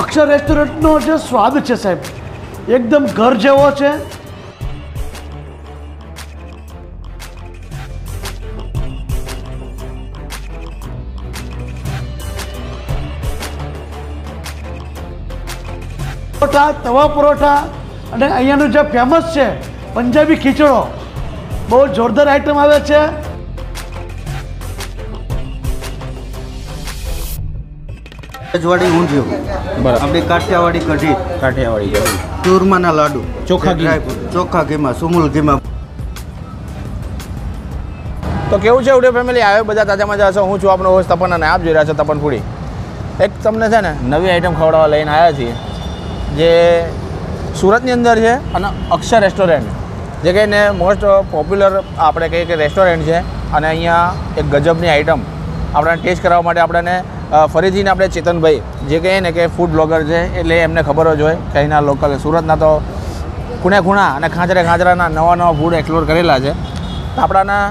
અક્ષર રેસ્ટોરન્ટનો જે સ્વાદ છે સાહેબ. એકદમ ઘર જેવો છે. પરોઠા, તવા પરોઠા અને અહીંયાનું જે ફેમસ છે, પંજાબી ખીચડો. બહુ જોરદાર આઈટમ આવે છે. રજવાડી ઊંધિયું. બરાબર. આપણી કાઠિયાવાડી કઢી. કાઠિયાવાડી ચૂરમાના લાડુ. ચોખા ઘી. ચોખા ઘીમાં સુમુલ ઘીમાં. તો કેવું છે ઉડે ફેમિલી આવે બધા તાજા મજા હશો હું છું આપણો હોસ્ટ તપન અને આપ જોઈ રહ્યા છો તપન પૂરી એક તમને છે ને નવી આઈટમ ખવડાવવા લઈને આવ્યા છીએ જે સુરતની અંદર છે અને અક્ષર રેસ્ટોરન્ટ જે કહીને મોસ્ટ પોપ્યુલર આપણે કહીએ કે રેસ્ટોરન્ટ છે અને અહીંયા એક ગજબની આઈટમ આપણને ટેસ્ટ કરાવવા માટે આપણને ફરીથી આપણે ચેતનભાઈ જે કહીએ ને કે ફૂડ બ્લોગર છે એટલે એમને ખબર જ હોય કે અહીંના લોકલ સુરતના તો ખૂણે ખૂણા અને ખાંચરે ખાંચરાના નવા નવા ફૂડ એક્સપ્લોર કરેલા છે. આપણાના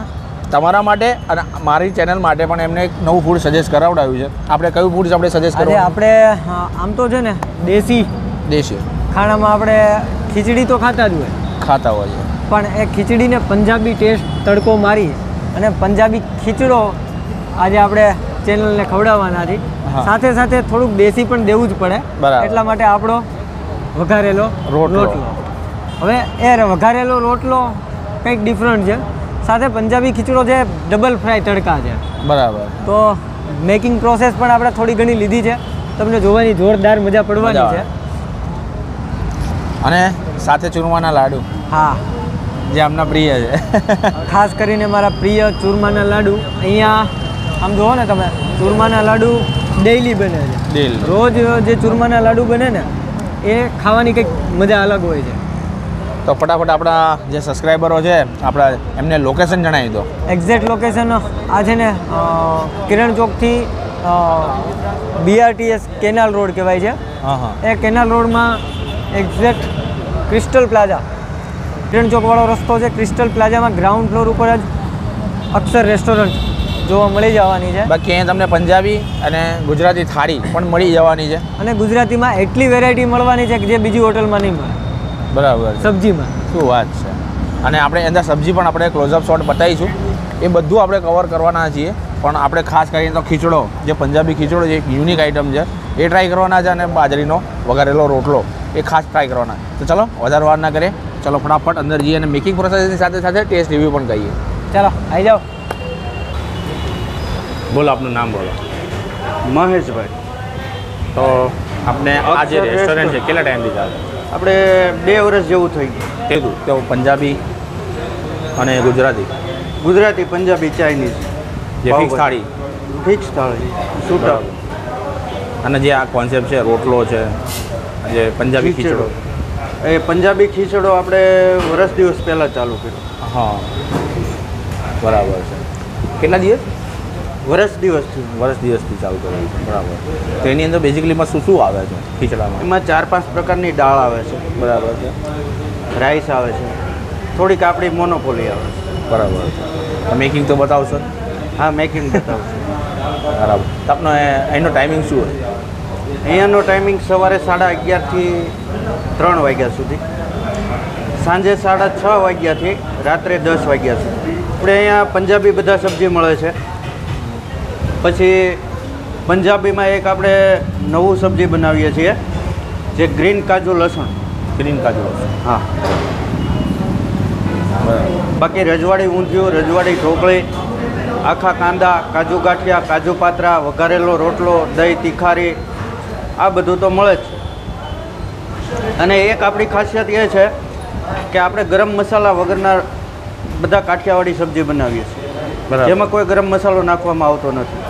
તમારા માટે અને મારી ચેનલ માટે પણ એમને એક નવું ફૂડ સજેસ્ટ કરાવડાવ્યું છે. આપણે કયું ફૂડ આપણે સજેસ્ટ કરીએ આપણે આમ તો છે ને દેશી. દેશી. ખાણામાં આપણે ખીચડી તો ખાતા જ હોય. ખાતા હોય છે. પણ એ ખીચડીને પંજાબી ટેસ્ટ તડકો મારી અને પંજાબી ખીચડો આજે આપણે ચેનલને ખવડાવવાના છે. સાથે સાથે થોડુંક દેશી પણ દેવું જ પડે. એટલા માટે આપણો વઘારેલો રોટલો. હવે એ વઘારેલો રોટલો કંઈક ડિફરન્ટ છે. સાથે પંજાબી ખીચડો છે ડબલ ફ્રાય તડકા છે. બરાબર. તો મેકિંગ પ્રોસેસ પણ આપણે થોડી ઘણી લીધી છે. તમને જોવાની જોરદાર મજા પડવાની છે. અને સાથે ચૂરમાના લાડુ. હા. જે આમના પ્રિય છે. ખાસ કરીને મારા પ્રિય ચૂરમાના લાડુ. અહીંયા આમ જુઓ ને તમે ચૂરમાના લાડુ ડેઈલી બને છે. રોજ જે ચૂરમાના લાડુ બને ને એ ખાવાની કંઈક મજા અલગ હોય છે. તો ફટાફટ આપણા જે સબસ્ક્રાઈબરો છે આપણા એમને લોકેશન જણાવી દો. એક્ઝેક્ટ લોકેશન આ છે ને કિરણ ચોકથી બીઆરટીએસ કેનાલ રોડ કહેવાય છે. હા હા. એ કેનાલ રોડમાં એક્ઝેક્ટ ક્રિસ્ટલ પ્લાઝા કિરણ ચોકવાળો રસ્તો છે ક્રિસ્ટલ પ્લાઝામાં ગ્રાઉન્ડ ફ્લોર ઉપર જ અક્ષર રેસ્ટોરન્ટ જોવા મળી જવાની છે. બાકી અહીંયા તમને પંજાબી અને ગુજરાતી થાળી પણ મળી જવાની છે. અને ગુજરાતીમાં એટલી વેરાયટી મળવાની છે કે જે બીજી હોટલમાં નહીં મળે. બરાબર સબ્જીમાં. શું વાત છે. અને આપણે અંદર સબ્જી પણ આપણે ક્લોઝઅપ શોટ બતાવીશું. એ બધું આપણે કવર કરવાના છીએ. પણ આપણે ખાસ કરીને તો ખીચડો જે પંજાબી ખીચડો જે એક યુનિક આઈટમ છે એ ટ્રાય કરવાના છે અને બાજરીનો વઘારેલો રોટલો એ ખાસ ટ્રાય કરવાના. તો ચલો વધારે વાર ના કરીએ. ચલો ફટાફટ અંદર જઈએ અને મેકિંગ પ્રોસેસની સાથે સાથે ટેસ્ટ રિવ્યૂ પણ કહીએ ચાલો આવી જાઓ. બોલો આપનું નામ બોલો. મહેશભાઈ. તો આપણે આ જે રેસ્ટોરન્ટ છે કેટલા ટાઈમથી ચાલે? આપણે બે વર્ષ જેવું થઈ ગયું. તેવું તો પંજાબી અને ગુજરાતી? ગુજરાતી પંજાબી ચાઇનીઝ. જે ફિક્સ થાળી? ફિક્સ થાળી છૂટા અને જે આ કોન્સેપ્ટ છે રોટલો છે જે પંજાબી ખીચડો. એ પંજાબી ખીચડો આપણે વર્ષ દિવસ પહેલાં ચાલુ કર્યો. હા. બરાબર છે. કેટલા દિવસ? વર્ષ દિવસથી વર્ષ દિવસથી ચાલુ કર્યું છે બરાબર. તો એની અંદર બેઝિકલીમાં શું શું આવે છે ખીચડામાં? એમાં ચાર પાંચ પ્રકારની દાળ આવે છે. બરાબર છે. રાઈસ આવે છે. થોડીક આપણી મોનોપોલી આવે છે. બરાબર છે. મેકિંગ તો બતાવશો? હા મેકિંગ બતાવશો બરાબર. તો આપનો એનો ટાઈમિંગ શું હોય? અહીંયાનો ટાઈમિંગ સવારે સાડા અગિયારથી ત્રણ વાગ્યા સુધી. સાંજે સાડા છ વાગ્યાથી રાત્રે દસ વાગ્યા સુધી. આપણે અહીંયા પંજાબી બધા સબ્જી મળે છે. પછી પંજાબીમાં એક આપણે નવું સબ્જી બનાવીએ છીએ જે ગ્રીન કાજુ લસણ. ગ્રીન કાજુ લસણ. હા. બાકી રજવાડી ઊંધિયું રજવાડી ઢોકળી આખા કાંદા કાજુ ગાંઠિયા કાજુ પાત્રા વઘારેલો રોટલો દહીં તીખારી આ બધું તો મળે જ. અને એક આપણી ખાસિયત એ છે કે આપણે ગરમ મસાલા વગરના બધા કાઠિયાવાડી સબ્જી બનાવીએ છીએ. જેમાં કોઈ ગરમ મસાલો નાખવામાં આવતો નથી.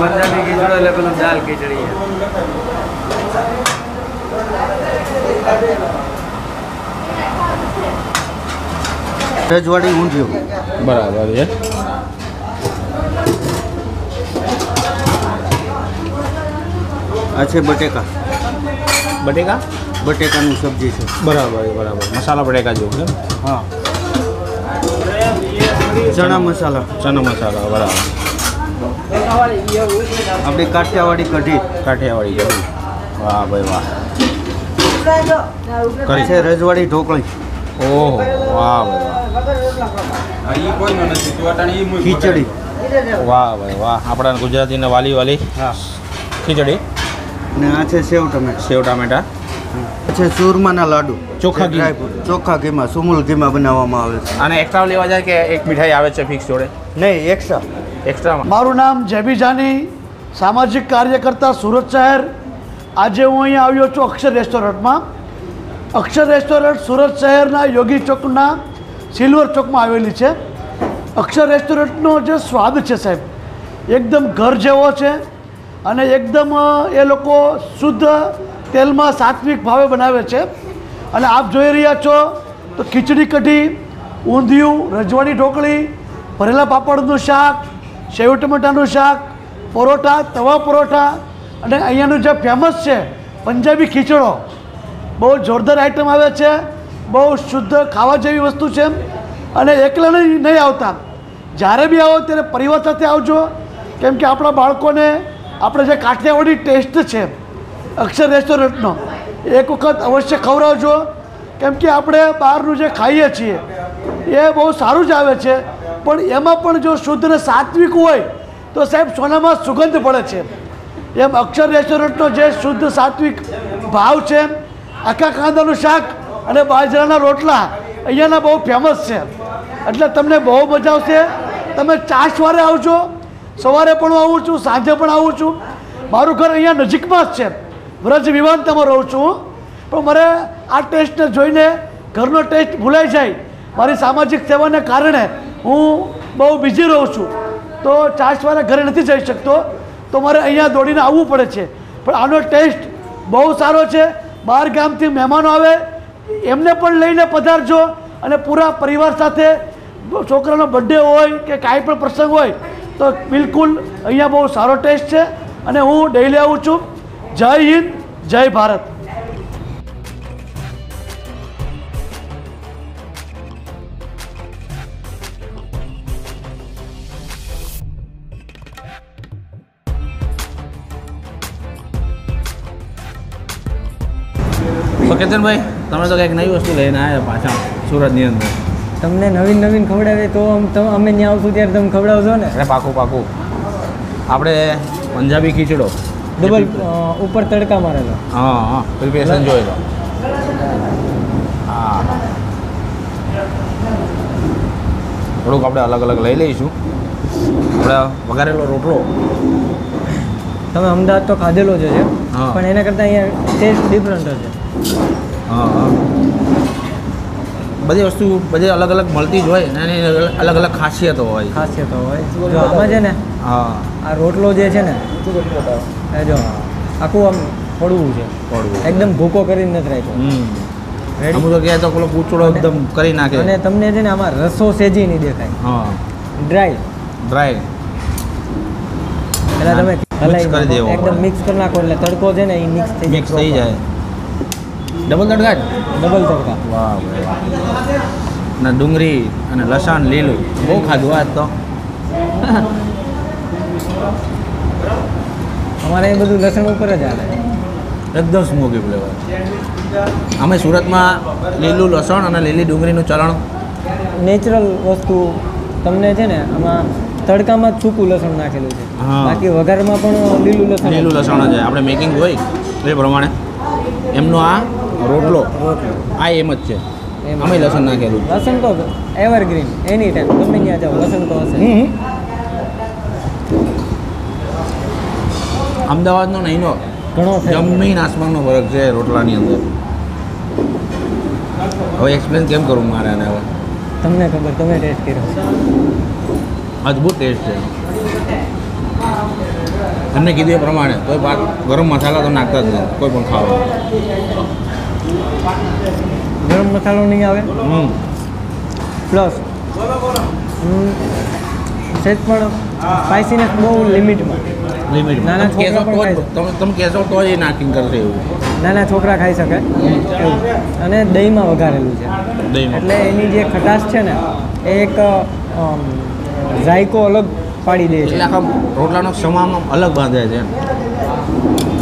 મરચાની ખીચડો એટલે પેલું દાલ ખીચડી રજવાડી ઊંધિયું. બરાબર છે આ છે બટેકા. બટેકા? બટેકાનું સબ્જી છે. બરાબર બરાબર. મસાલા બટેકા જેવું છે. હા. ચણા મસાલા. ચણા મસાલા બરાબર. આપણે કાઠિયાવાડી કઢી. કાઠિયાવાડી કઢી. વાહ ભાઈ વાહ. કરી. છે રજવાડી ઢોકળી. ઓહો વાહ ભાઈ ખીચડી. વાહ વાહ ભાઈ વાહ. આપણા ગુજરાતીને વાલી વાલી. હા. ખીચડી. ને આ છે સેવ ટમેટા. સેવ ટામેટા. છે ચૂરમાના લાડુ. ચોખા ઘી. ડ્રાયફ્રૂટ. ચોખ્ખા ઘીમાં સુમુલ ઘીમાં બનાવવામાં આવે છે. અને એક્સ્ટ્રા લેવા જાય કે એક મીઠાઈ આવે છે ફિક્સ જોડે? નહીં એક્સ્ટ્રા એક્સ્ટ્રામાં મારું નામ જેબી જાની સામાજિક કાર્યકર્તા સુરત શહેર. આજે હું અહીંયા આવ્યો છું અક્ષર રેસ્ટોરન્ટમાં અક્ષર રેસ્ટોરન્ટ સુરત શહેરના યોગી ચોકના સિલ્વર ચોકમાં આવેલી છે. અક્ષર રેસ્ટોરન્ટનો જે સ્વાદ છે સાહેબ, એકદમ ઘર જેવો છે અને એકદમ એ લોકો શુદ્ધ તેલમાં સાત્વિક ભાવે બનાવે છે. અને આપ જોઈ રહ્યા છો તો ખીચડી કઢી, ઊંધિયું, રજવાડી ઢોકળી, ભરેલા પાપડનું શાક, સેવ ટમેટાનું શાક, પરોઠા, તવા પરોઠા અને અહીંયાનું જે ફેમસ છે, પંજાબી ખીચડો. બહુ જોરદાર આઇટમ આવે છે. બહુ શુદ્ધ ખાવા જેવી વસ્તુ છે અને એકલા નહીં નહીં આવતા. જ્યારે બી આવો ત્યારે પરિવાર સાથે આવજો. કેમ કે આપણા બાળકોને આપણે જે કાઠિયાવાડી ટેસ્ટ છે, અક્ષર રેસ્ટોરન્ટનો, એક વખત અવશ્ય ખવડાવજો. કેમ કે આપણે બહારનું જે ખાઈએ છીએ, એ બહુ સારું જ આવે છે. પણ એમાં પણ જો શુદ્ધ અને સાત્વિક હોય, તો સાહેબ સોનામાં સુગંધ પડે છે. એમ અક્ષર રેસ્ટોરન્ટનો જે શુદ્ધ સાત્વિક ભાવ છે આખા કાંદાનું શાક અને બાજરાના રોટલા. અહીંયાના બહુ ફેમસ છે. એટલે તમને બહુ મજા આવશે. તમે ચાસવારે આવજો. સવારે પણ આવું છું, સાંજે પણ આવું છું. મારું ઘર અહીંયા નજીકમાં જ છે. વ્રજ વિવાંતમાં રહું છું. પણ મારે આ ટેસ્ટને જોઈને ઘરનો ટેસ્ટ ભૂલાઈ જાય. મારી સામાજિક સેવાને કારણે હું બહુ બિઝી રહું છું. તો ચાસવારે ઘરે નથી જઈ શકતો. તો મારે અહીંયા દોડીને આવવું પડે છે. પણ આનો ટેસ્ટ બહુ સારો છે. બહાર ગામથી મહેમાનો આવે, એમને પણ લઈને પધારજો અને પૂરા પરિવાર સાથે છોકરાનો બર્થડે હોય કે કાંઈ પણ પ્રસંગ હોય, તો બિલકુલ અહીંયા બહુ સારો ટેસ્ટ છે. અને હું ડેઈલી આવું છું. જય હિન્દ, જય ભારત. કેતનભાઈ તમે તો કંઈક નવી વસ્તુ લઈને આવ્યા પાછા સુરતની અંદર. તમને નવીન નવીન ખવડાવે તો અમે ત્યાં આવશું ત્યારે તમે ખવડાવશો ને? અરે પાકું પાકું. આપણે પંજાબી ખીચડો. ડબલ ઉપર તડકા મારેલો. હા હા. પ્રિપેરેશન જોઈ લો. હા. થોડુંક આપણે અલગ અલગ લઈ લઈશું. આપણે વઘારેલો રોટલો. તમે અમદાવાદ તો ખાધેલો જ છે. પણ એના કરતાં અહીંયા ટેસ્ટ ડિફરન્ટ છે હા બધી વસ્તુ બધી અલગ અલગ મળતી જ હોય ને એની અલગ અલગ ખાસિયતો હોય. ખાસિયતો હોય. જો આમાં છે ને હા. આ રોટલો જે છે ને એ જો આખું આમ પડવું છે. પડવું. એકદમ ભૂકો કરીને નથી રાખ્યો? અમુક જગ્યાએ તો પેલો પૂચડો એકદમ કરી નાખે. અને તમને છે ને આમાં રસો સેજી નહીં દેખાય. હા. ડ્રાય ડ્રાય એટલે તમે હલાવી કરી. દેવો. એકદમ મિક્સ કરી નાખો એટલે તડકો છે ને એ મિક્સ થઈ મિક્સ થઈ જાય. ડબલ તડકા જ ડબલ તડકા વાહ ના. ડુંગળી અને લસણ લીલું. બહુ ખાધું આજ તો. અમારે એ બધું લસણ ઉપર જ આવે એકદમ સ્મોકી ફ્લેવર અમે સુરતમાં લીલું લસણ અને લીલી ડુંગળીનું ચલણ નેચરલ વસ્તુ તમને છે ને આમાં તડકામાં સૂકું લસણ નાખેલું છે. હા. બાકી વઘારમાં પણ લીલું લસણ લીલું લસણ જ આપણે મેકિંગ હોય એ પ્રમાણે. એમનો આ રોટલો. આ એમ જ છે. એમ. અમે લસણ નાખેલું. લસણ તો એવરગ્રીન એની ટાઈમ ગમે ત્યાં જાઓ લસણ તો હશે. અમદાવાદનો નહીંનો ઘણો જમીન આસમાનનો ફરક છે રોટલાની અંદર. હવે એક્સપ્લેન કેમ કરું મારે આને હવે? તમને ખબર તમે ટેસ્ટ કર્યો. અદ્ભુત ટેસ્ટ છે. તમને કીધું એ પ્રમાણે કોઈ પાક ગરમ મસાલા તો નાખતા જ નહીં કોઈ પણ ખાવા. ગરમ મસાલો નહીં આવે? હમ પ્લસ સેજ પણ સ્પાઇસીનેસ બહુ લિમિટમાં લિમિટ નાના છોકરા તમે તમે કહેશો તો એ નાખીને કરશે એવું. નાના છોકરા ખાઈ શકે. એવું અને દહીંમાં વઘારેલું છે. એટલે એની જે ખટાશ છે ને એ એક ઝાયકો અલગ પાડી દે એટલે છે આખા રોટલાનો સમામ અલગ બાંધે છે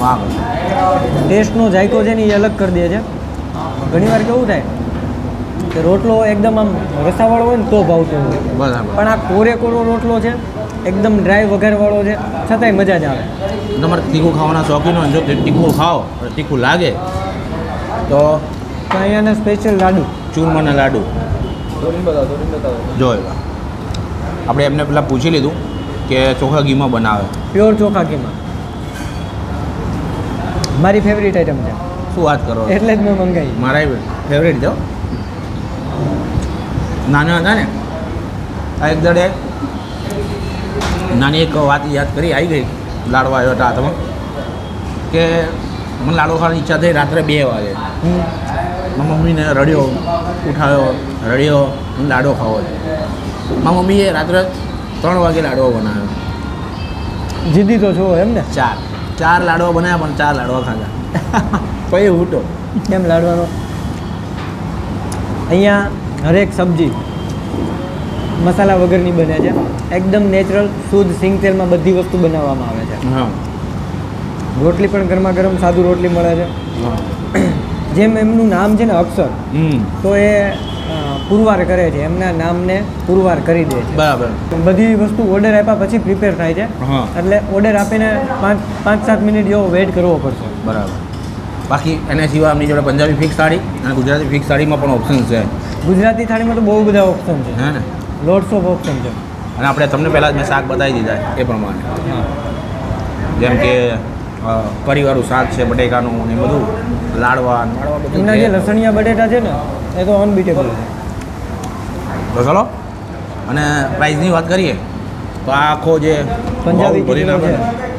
વાહ. ટેસ્ટનો ઝાયકો છે ને એ અલગ કરી દે છે. ઘણીવાર કેવું થાય કે રોટલો એકદમ આમ રસાવાળો હોય ને તો ભાવતો હોય. બરાબર. પણ આ કોરે કોરો રોટલો છે એકદમ ડ્રાય વઘારવાળો છે છતાંય મજા જ આવે. તમારે તીખું ખાવાના શોખીન હોય જો તીખું ખાઓ તીખું લાગે તો તો અહીંયાના સ્પેશિયલ લાડુ. ચૂરમાના લાડુ. જો એવા આપણે એમને પેલા પૂછી લીધું કે ચોખા ઘીમાં બનાવે. પ્યોર ચોખા ઘીમાં. મારી ફેવરિટ આઈટમ છે. શું વાત કરો. એટલે જ મેં મંગાવી મારા ફેવરેટ જો નાના હતા ને આ એક દડે નાની એક વાત યાદ કરી આવી ગઈ. લાડવા આવ્યો હતા હાથમાં. કે મને લાડો ખાવાની ઈચ્છા થઈ રાત્રે બે વાગે. મારા મમ્મીને રડ્યો ઉઠાવ્યો રડ્યો હું લાડો ખાવો છે. મારા મમ્મીએ રાત્રે ત્રણ વાગે લાડવો બનાવ્યો. જીદી તો છો એમ ને. ચાર. ચાર લાડવા બનાવ્યા પણ ચાર લાડવા ખાધા. પછી ઉઠો. કેમ લાડવાનો? અહીંયા હરેક સબ્જી મસાલા વગરની બને છે. એકદમ નેચરલ શુદ્ધ સિંગ તેલમાં બધી વસ્તુ બનાવવામાં આવે છે. રોટલી પણ ગરમા ગરમ સાદું રોટલી મળે છે. જેમ એમનું નામ છે ને અક્ષર તો એ પુરવાર કરે છે. એમના નામને પુરવાર કરી દે છે. બરાબર. બધી વસ્તુ ઓર્ડર આપ્યા પછી પ્રિપેર થાય છે. હા. એટલે ઓર્ડર આપીને પાંચ પાંચ સાત મિનિટ જેવો વેઇટ કરવો પડશે. બરાબર. બાકી એના સિવાય આપણી જોડે પંજાબી ફિક્સ થાળી અને ગુજરાતી ફિક્સ થાળીમાં પણ ઓપ્શન છે. ગુજરાતી થાળીમાં તો બહુ બધા ઓપ્શન છે. હા ને? લોટ્સ ઓફ ઓપ્શન છે. અને આપણે તમને પહેલાં જ મેં શાક બતાવી દીધા એ પ્રમાણે. જેમ કે પરિવારનું શાક છે બટેકાનું ને એ બધું લાડવા લાડવા બધું જે લસણિયા બટેટા છે ને એ તો અનબીટેબલ છે. તો ચલો. અને પ્રાઇસની વાત કરીએ તો આ આખો જે પંજાબી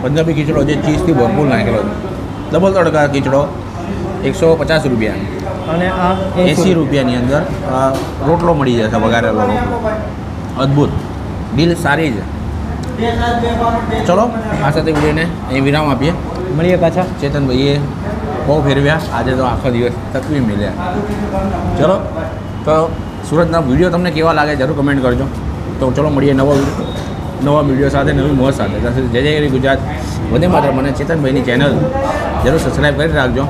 પંજાબી ખીચડો જે ચીઝથી ભરપૂર નાખેલો છે. ડબલ તડકા ખીચડો એકસો પચાસ રૂપિયા. અને આ એંસી રૂપિયાની અંદર રોટલો મળી જશે વઘારેલો રોટલો. અદ્ભુત. ડીલ સારી છે. ચલો આ સાથે વિડીયોને અહીં વિરામ આપીએ. મળીએ પાછા. ચેતનભાઈએ બહુ ફેરવ્યા. આજે તો આખો દિવસ તકવી મળ્યા ચલો તો સુરતના વીડિયો તમને કેવા લાગે જરૂર કમેન્ટ કરજો. તો ચલો મળીએ નવો નવા વીડિયો સાથે, નવી મોજ સાથે. જય જય ગુજરાત. વધે માત્ર મને ચેતનભાઈની ચેનલ જરૂર સબસ્ક્રાઈબ કરી રાખજો.